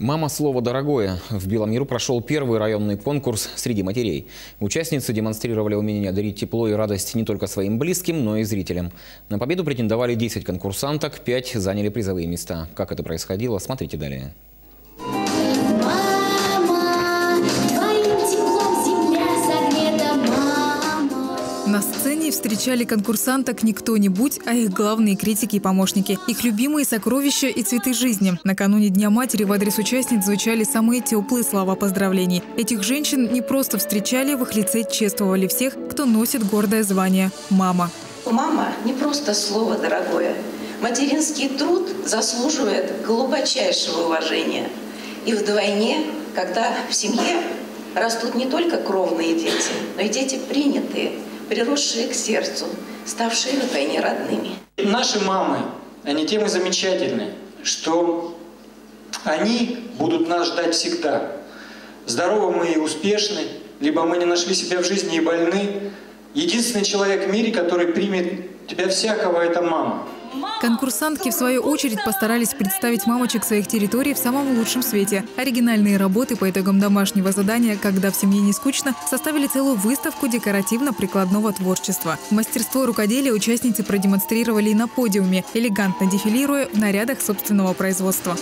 Мама слово дорогое. В Белом Миру прошел первый районный конкурс среди матерей. Участницы демонстрировали умение дарить тепло и радость не только своим близким, но и зрителям. На победу претендовали 10 конкурсанток, 5 заняли призовые места. Как это происходило, смотрите далее. На сцене встречали конкурсанток не кто-нибудь, а их главные критики и помощники. Их любимые сокровища и цветы жизни. Накануне Дня матери в адрес участниц звучали самые теплые слова поздравлений. Этих женщин не просто встречали, в их лице чествовали всех, кто носит гордое звание «мама». Мама не просто слово дорогое. Материнский труд заслуживает глубочайшего уважения. И вдвойне, когда в семье растут не только кровные дети, но и дети принятые, приросшие к сердцу, ставшие вдвойне родными. Наши мамы, они тем и замечательны, что они будут нас ждать всегда. Здоровы мы и успешны, либо мы не нашли себя в жизни и больны. Единственный человек в мире, который примет тебя всякого, это мама. Конкурсантки, в свою очередь, постарались представить мамочек своих территорий в самом лучшем свете. Оригинальные работы по итогам домашнего задания «Когда в семье не скучно» составили целую выставку декоративно-прикладного творчества. Мастерство рукоделия участницы продемонстрировали и на подиуме, элегантно дефилируя в нарядах собственного производства.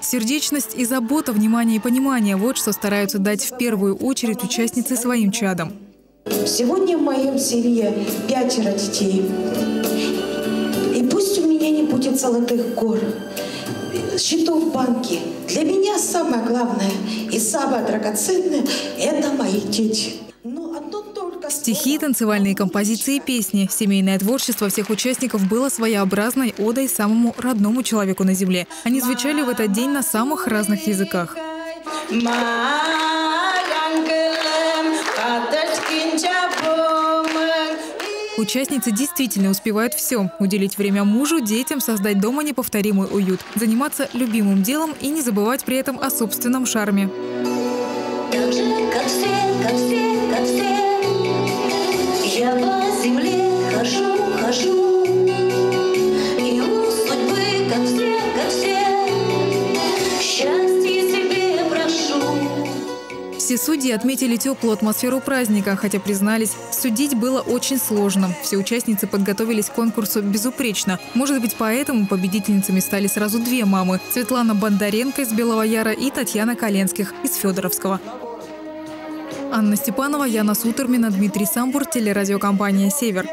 Сердечность и забота, внимание и понимание – вот что стараются дать в первую очередь участницы своим чадам. Сегодня в моем семье пятеро детей. И пусть у меня не будет золотых гор, счетов в банке. Для меня самое главное и самое драгоценное – это мои дети. Стихи, танцевальные композиции и песни. Семейное творчество всех участников было своеобразной одой самому родному человеку на земле. Они звучали в этот день на самых разных языках. Участницы действительно успевают все. Уделить время мужу, детям, создать дома неповторимый уют. Заниматься любимым делом и не забывать при этом о собственном шарме. Как все, как все, как все. Все судьи отметили теплую атмосферу праздника, хотя признались, судить было очень сложно. Все участницы подготовились к конкурсу безупречно. Может быть, поэтому победительницами стали сразу две мамы – Светлана Бондаренко из Белого Яра и Татьяна Коленских из Федоровского. Анна Степанова, Яна Сутермина, Дмитрий Самбур, телерадиокомпания «Север».